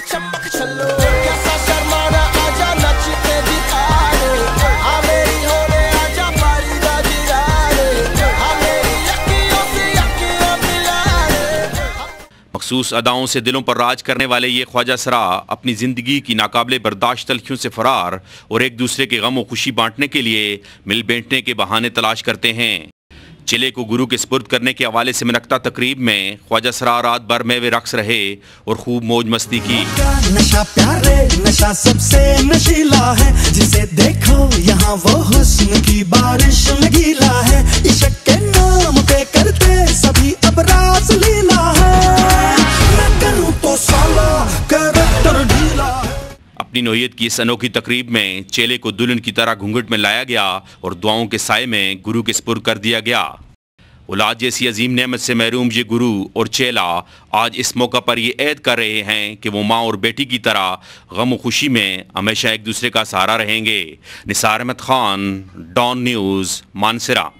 चलो कैसा शर्माना आजा नचते दिखाए आ मेरी होने आजा पारी दा आ मेरी यकियों से मखसूस अदाओं से दिलों पर राज करने वाले ये ख्वाजा सरा अपनी ज़िंदगी की नाकाबले बर्दाश्त तलखियों से फरार और एक दूसरे के गम और खुशी बांटने के लिए मिल बैठने के बहाने तलाश करते हैं। चिले को गुरु के स्पुर्द करने के हवाले से मनकता तकरीब में ख्वाजा सरा रात भर में वे रक्स रहे और खूब मौज मस्ती की। नशा प्यारे, नशा सबसे नशीला है। जिसे देखो, यहाँ वो हुस्न की बारिश में गीला है। इश्क के नाम पे करते सभी अब रास लीला है। मैं करूँ तो साला कैरेक्टर ढीला है। अपनी नोयत की इस अनोखी तकरीब में चेले को दुल्हन की तरह घूंघट में लाया गया और दुआओं के साय में गुरु के स्पुर कर दिया गया। औलाद जैसी अजीम नेमत से महरूम ये गुरु और चेला आज इस मौका पर ये ऐद कर रहे हैं कि वो माँ और बेटी की तरह गम खुशी में हमेशा एक दूसरे का सहारा रहेंगे। Nisar Ahmed Khan, Dawn news, Mansehra.